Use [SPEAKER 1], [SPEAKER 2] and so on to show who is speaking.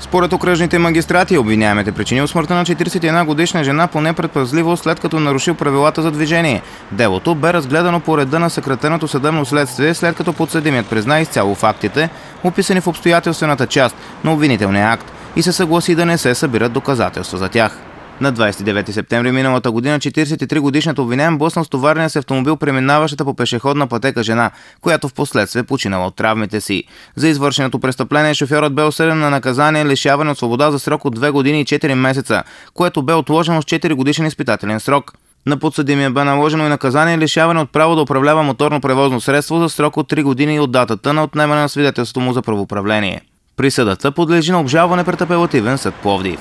[SPEAKER 1] Според окръжните магистрати, обвиняемите причинил смъртта на 41 годишна жена по непредпазливост след като нарушил правилата за движение. Делото бе разгледано по реда на съкратеното съдебно следствие, след като подсъдимият призна изцяло фактите, описани в обстоятелствената част на обвинителния акт и се съгласи да не се събират доказателства за тях. На 29 септември миналата година 43-годишната обвинен блъснал с товарния с автомобил преминаващата по пешеходна пътека жена, която в последствие починала от травмите си. За извършеното престъпление шофьорът бе осъден на наказание лишаване от свобода за срок от 2 години и 4 месеца, което бе отложено с 4 годишен изпитателен срок. На подсъдимия бе наложено и наказание лишаване от право да управлява моторно превозно средство за срок от 3 години от датата на отнемане на свидетелството му за правоуправление. Присъдата подлежи на обжалване пред апелативен съд Пловдив.